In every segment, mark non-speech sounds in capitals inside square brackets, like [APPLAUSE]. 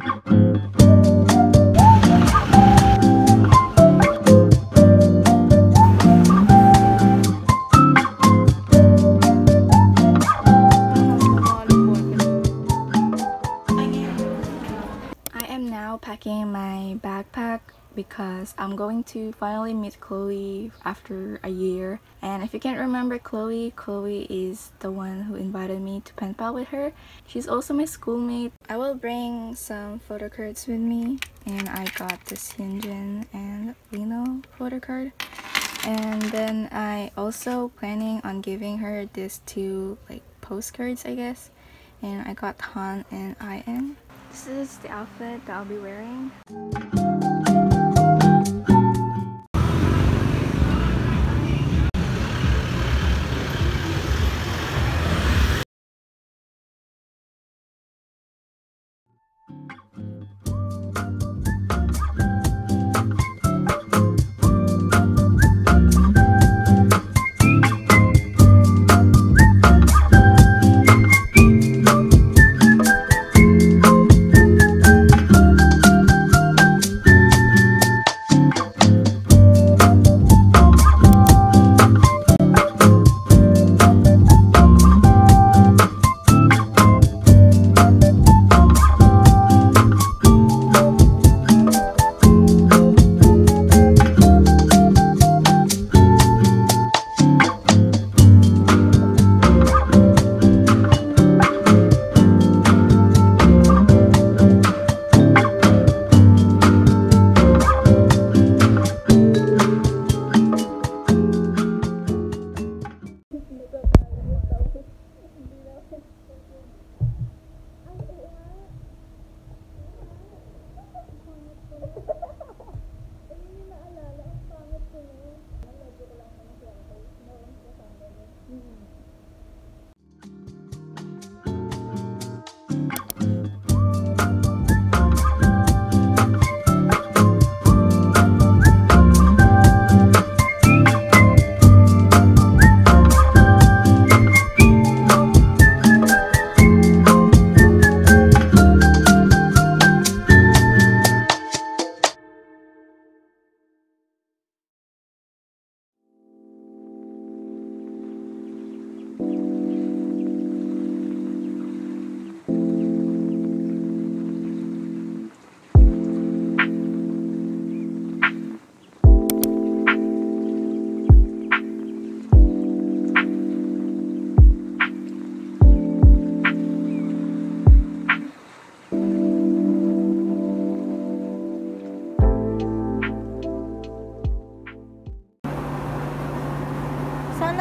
Thank you. I'm going to finally meet Chloe after a year. And if you can't remember Chloe, Chloe is the one who invited me to pen pal with her. She's also my schoolmate. I will bring some photo cards with me. And I got this Hyunjin and Lino photo card. And then I also planning on giving her these two like postcards I guess. And I got Han and IN. This is the outfit that I'll be wearing.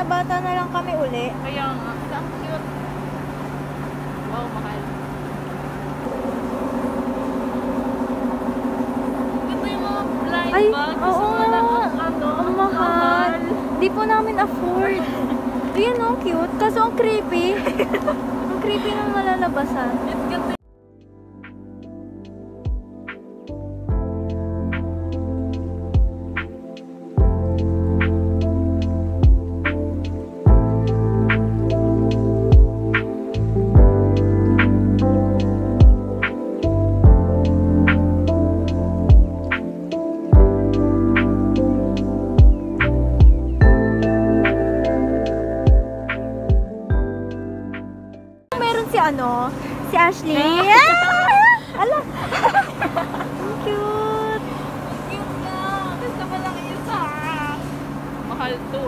Bata na lang kami uli. Kaya nga, ang cute. Wow, mahal. Ito yung mga blind Ay, bag. oo nga. ang ano, Ang mahal. Di po namin afford. Ayan oh, cute. Kaso ang creepy. [LAUGHS] ang creepy ng malalabasan. It's ganda. Ano, si Ashley. Ah! [LAUGHS] Ala. Ang cute. Cute nga. Gusto mo lang isa. Mahal to.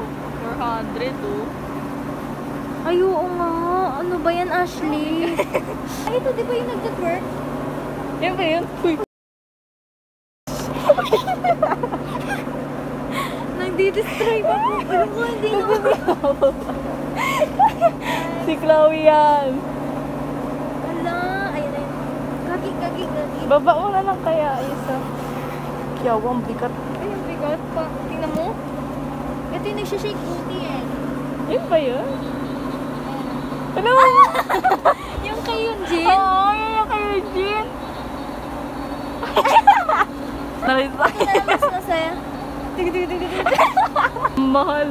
400 to. Ay, oo nga. Ano ba yan, Ashley? Ay, ito, di ba yung nagtatwerk? Yan ba yun? Uy. Nagdi-destroy pa po. Ano ko, hindi [LAUGHS] na Si Chloe yan. Ala, ayun na yun. Kagi, kagi, kagi. Baba mo na lang kaya isa. Kiyawang bigat. Ay, ang bigat pa. Tingnan mo. Ito yung nagsashake booty eh. Yun ba yun? Ano? [LAUGHS] Yung kay Yunjin. Oo, yun yung kay Eugene. Ito na mas masaya. Tig, tig, tig, tig. [LAUGHS] Mahal.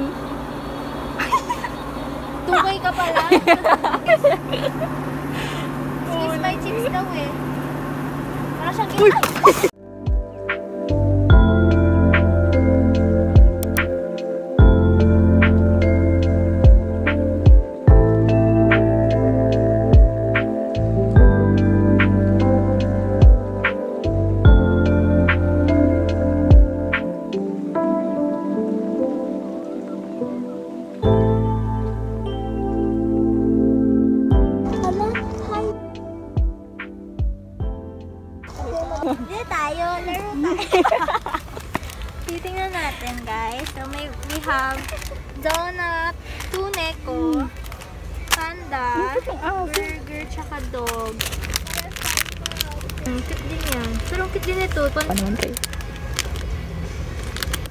Tungkoy ka pala. [LAUGHS] Kiss my cheeks daw eh. 马上给你 have donut, two neko, panda, burger, tsaka dog. Ang cute din yan. Pero ang cute din ito. Pan- Ano?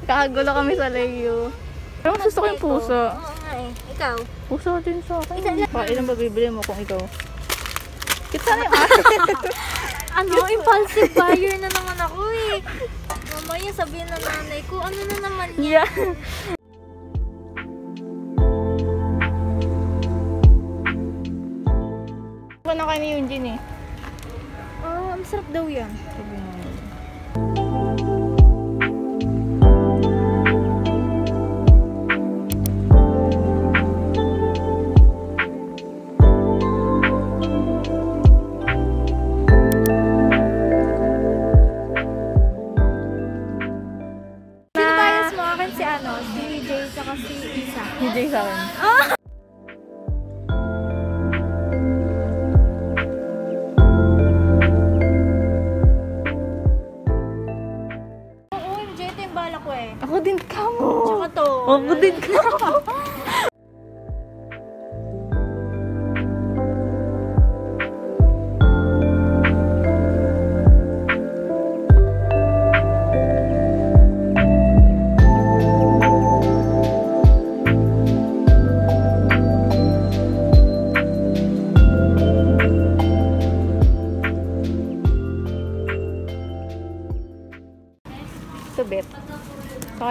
Kakagulo kami sa Leo. Pero mas gusto ko yung puso. Oo nga eh. Ikaw? Puso din sa akin. Isa lang. Pa, ilan ba bibili mo kung ikaw? Kita na yung [LAUGHS] Ano, impulsive buyer na naman ako eh. Mamaya sabihin na nanay ko, ano na naman yan? Yeah. Na kayo ni Yunjin eh. Oh, ang sarap daw yan. Sino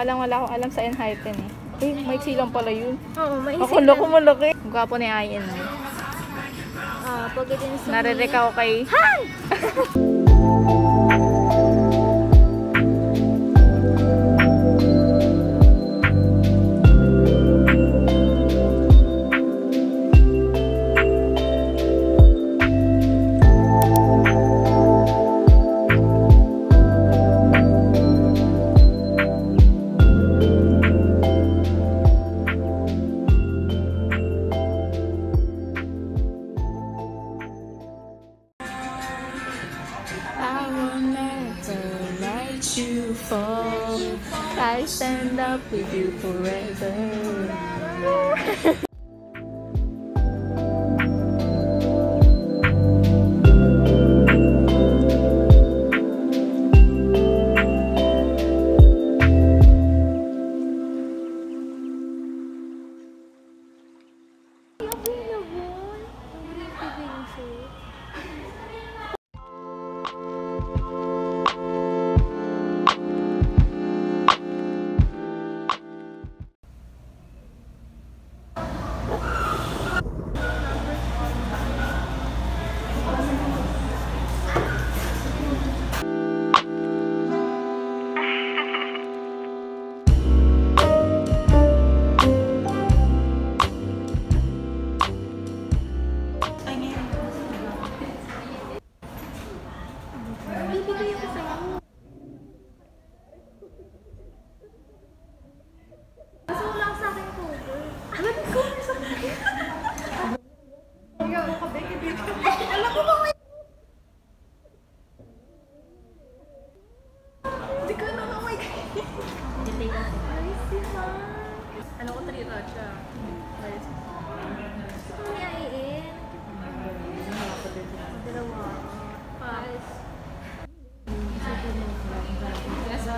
lang wala akong alam sa Enhypen eh. Eh, may silang pala yun. Oo, maisip Ako loko malaki. Ang gwapo ni Ayan mo. Ah, pagdating sa... Narirek ako kay... I [LAUGHS]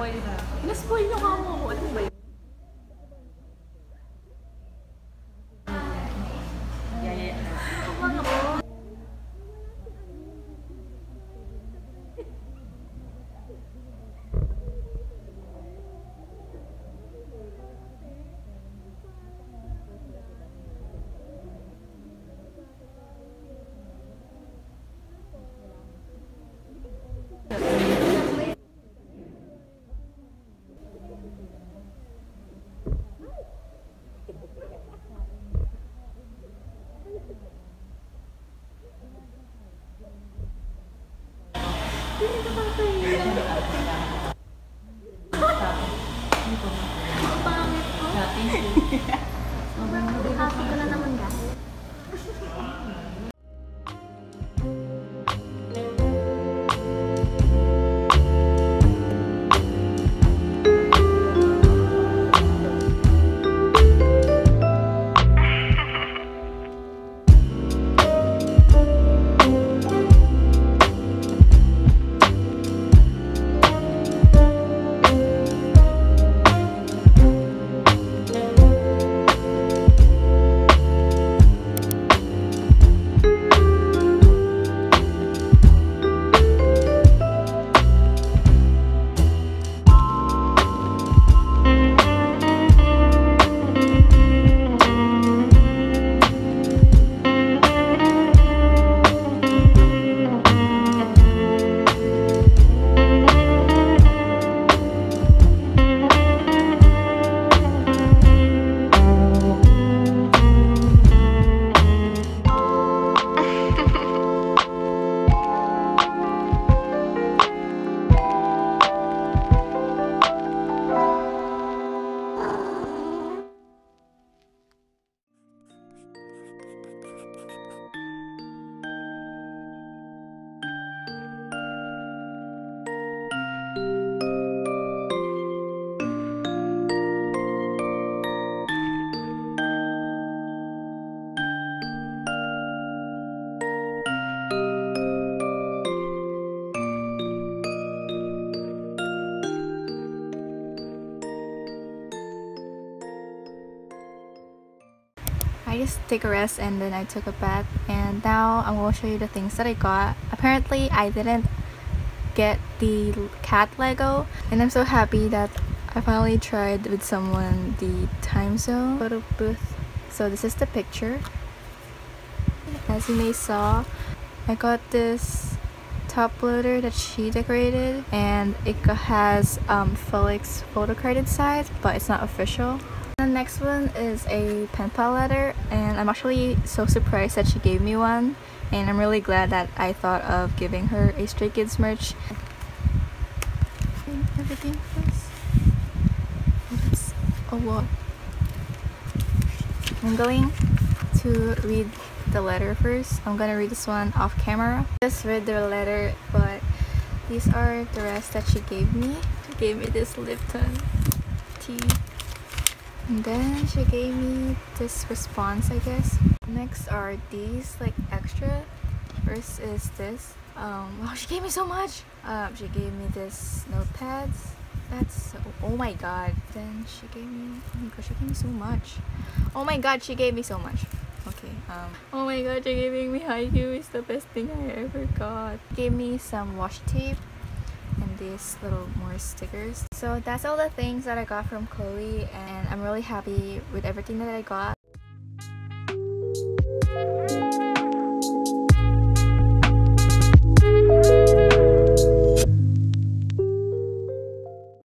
Naspoil. Naspoil niyo ka mo. Ano ba ko. [LAUGHS] Sobrang happy ko na naman guys. [LAUGHS] I just take a rest and then I took a bath and now I'm going to show you the things that I got. Apparently I didn't get the cat Lego and I'm so happy that I finally tried with someone the time zone photo booth. So this is the picture. As you may saw, I got this top loader that she decorated and it has um, Felix photo card inside but it's not official. The next one is a pen pal letter and I'm actually so surprised that she gave me one and I'm really glad that I thought of giving her a Stray Kids merch. Everything first. That's a lot. I'm going to read the letter first. I'm gonna read this one off camera. Just read the letter but these are the rest that she gave me. She gave me this Lipton tea and then she gave me this response, I guess. Next are these like extra. First is this. Um, wow, she gave me so much. Um, she gave me this notepads. That's so, oh my god. Then she gave me, oh my god, she gave me so much. Oh my god, she gave me so much. Okay. Um. Oh my god, she giving me Haikyuu is the best thing I ever got. Gave me some washi tape these little more stickers. So that's all the things that I got from Chloe and I'm really happy with everything that I got.